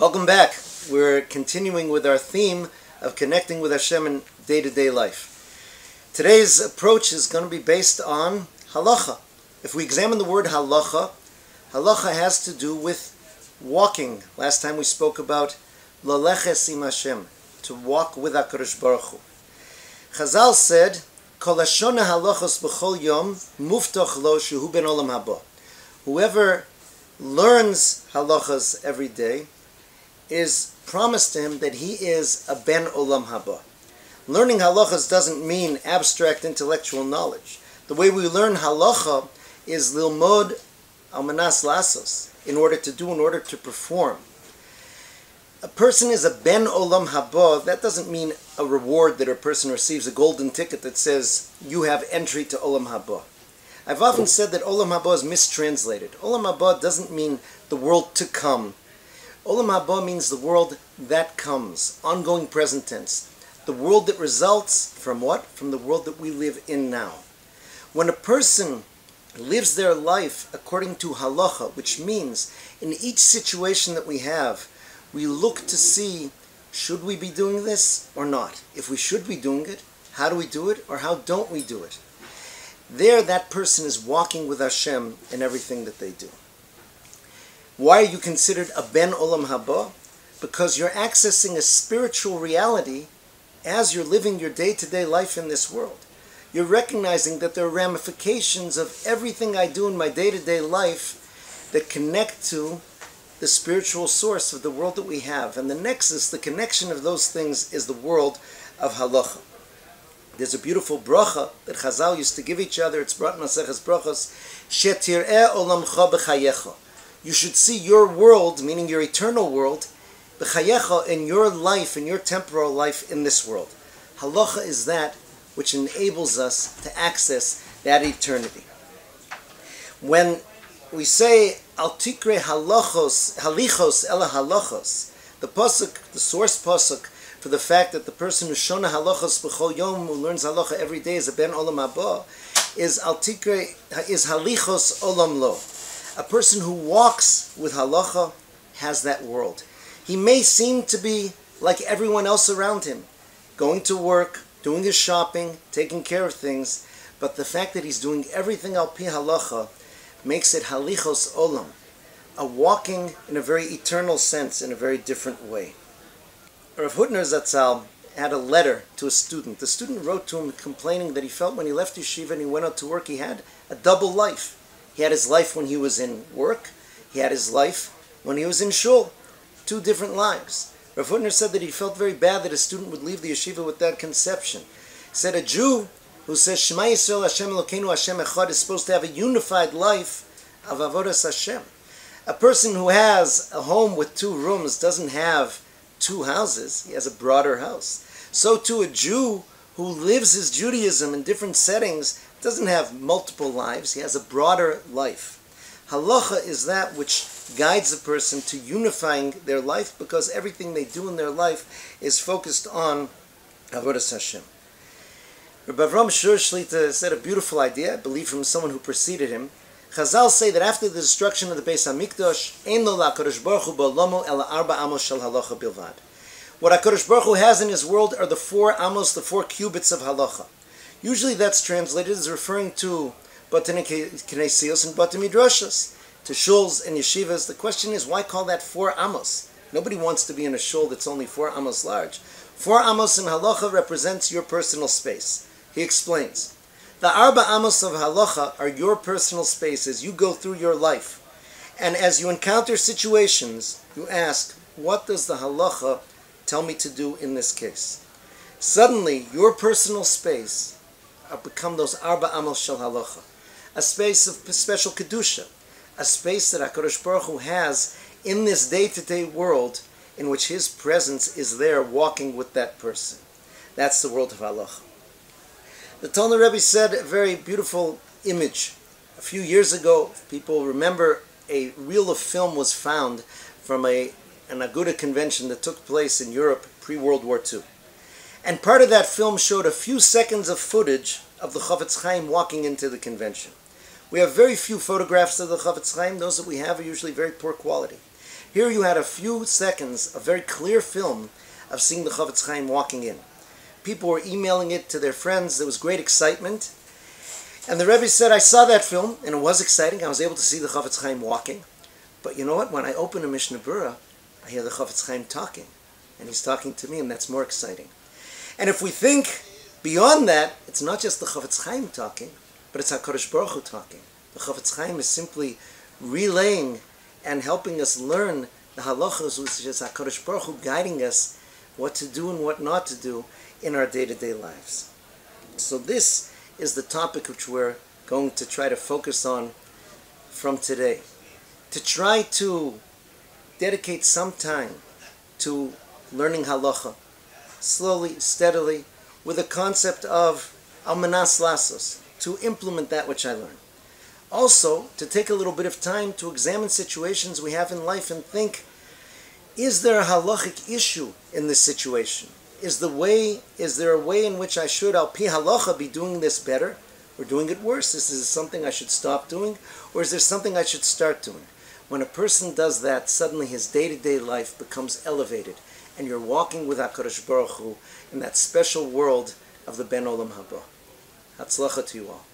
Welcome back. We're continuing with our theme of connecting with Hashem in day to day life. Today's approach is going to be based on halacha. If we examine the word halacha, halacha has to do with walking. Last time we spoke about laleches im Hashem, to walk with HaKadosh Baruch Hu. Chazal said, Kol halachos b'chol yom ben olam haba. Whoever learns halachas every day is promised to him that he is a ben olam haba. Learning halachas doesn't mean abstract intellectual knowledge. The way we learn halacha is lilmod al menas lasos, in order to do, in order to perform. A person is a ben olam haba, that doesn't mean a reward that a person receives, a golden ticket that says you have entry to olam haba. I've often said that olam haba is mistranslated. Olam haba doesn't mean the world to come. Olam haba means the world that comes, ongoing present tense. The world that results from what? From the world that we live in now. When a person lives their life according to halacha, which means in each situation that we have, we look to see should we be doing this or not? If we should be doing it, how do we do it or how don't we do it? There, that person is walking with Hashem in everything that they do. Why are you considered a Ben Olam Haba? Because you're accessing a spiritual reality as you're living your day to day life in this world. You're recognizing that there are ramifications of everything I do in my day to day life that connect to the spiritual source of the world that we have. And the nexus, the connection of those things, is the world of halacha. There's a beautiful bracha that Chazal used to give each other. It's brought in Maseches Brachos. Shetir'eh olamcha b'chayecha. You should see your world, meaning your eternal world, b'chayecha, in your life, in your temporal life in this world. Halacha is that which enables us to access that eternity. When we say al tikre halachos halichos ela halachos, the pasuk, the source pasuk for the fact that the person who shona halachos b'chol yom who learns halacha every day is a ben olam haba, is al is halichos olam lo. A person who walks with halacha has that world. He may seem to be like everyone else around him, going to work, doing his shopping, taking care of things, but the fact that he's doing everything al pi halacha makes it halichos olam, a walking in a very eternal sense, in a very different way. Rav Hutner Zatzal had a letter to a student. The student wrote to him complaining that he felt when he left yeshiva and he went out to work, he had a double life. He had his life when he was in work, he had his life when he was in shul. Two different lives. Rav Hutner said that he felt very bad that a student would leave the yeshiva with that conception. He said a Jew who says Shema Yisrael Hashem Elokeinu Hashem Echad is supposed to have a unified life of avodas Hashem. A person who has a home with two rooms doesn't have two houses; he has a broader house. So too, a Jew who lives his Judaism in different settings doesn't have multiple lives; he has a broader life. Halacha is that which guides a person to unifying their life because everything they do in their life is focused on avodas Hashem. Rabbi Avram Schorr Shlita said a beautiful idea, I believe from someone who preceded him. Chazal say that after the destruction of the Beis Hamikdash, ein lo baruch hu ba'olomo ela arba amos shel halacha bilvad. What HaKadosh Baruch Hu has in his world are the four amos, the four cubits of halacha. Usually that's translated as referring to batim kinesios and batim midrashas, to shuls and yeshivas. The question is, why call that four amos? Nobody wants to be in a shul that's only four amos large. Four amos in halacha represents your personal space. He explains. The Arba Amos of Halacha are your personal space as you go through your life. And as you encounter situations, you ask, what does the Halacha tell me to do in this case? Suddenly, your personal space uh, become those Arba Amos Shel Halacha. A space of special Kedusha. A space that HaKadosh Baruch Hu has in this day-to-day world in which His presence is there walking with that person. That's the world of Halacha. The Tolna Rebbe said a very beautiful image. A few years ago, people remember a reel of film was found from a, an Aguda convention that took place in Europe pre-World War II. And part of that film showed a few seconds of footage of the Chofetz Chaim walking into the convention. We have very few photographs of the Chofetz Chaim. Those that we have are usually very poor quality. Here you had a few seconds, a very clear film of seeing the Chofetz Chaim walking in. People were emailing it to their friends. There was great excitement. And the Rebbe said, I saw that film, and it was exciting. I was able to see the Chofetz Chaim walking. But you know what? When I opened a Mishnah Berurah, I hear the Chofetz Chaim talking. And he's talking to me, and that's more exciting. And if we think beyond that, it's not just the Chofetz Chaim talking, but it's HaKadosh Baruch Hu talking. The Chofetz Chaim is simply relaying and helping us learn the halachos, which is HaKadosh Baruch Hu guiding us what to do and what not to do in our day-to-day lives. So this is the topic which we're going to try to focus on from today. To try to dedicate some time to learning halacha, slowly, steadily, with a concept of al menas lasos, to implement that which I learn. Also, to take a little bit of time to examine situations we have in life and think, is there a halachic issue in this situation? Is the way is there a way in which I should al pi halacha be doing this better or doing it worse? This is something I should stop doing, or is there something I should start doing? When a person does that, suddenly his day-to-day life becomes elevated, and you're walking with Hakadosh Baruch Hu in that special world of the Ben Olam Haba. Hatzlacha to you all.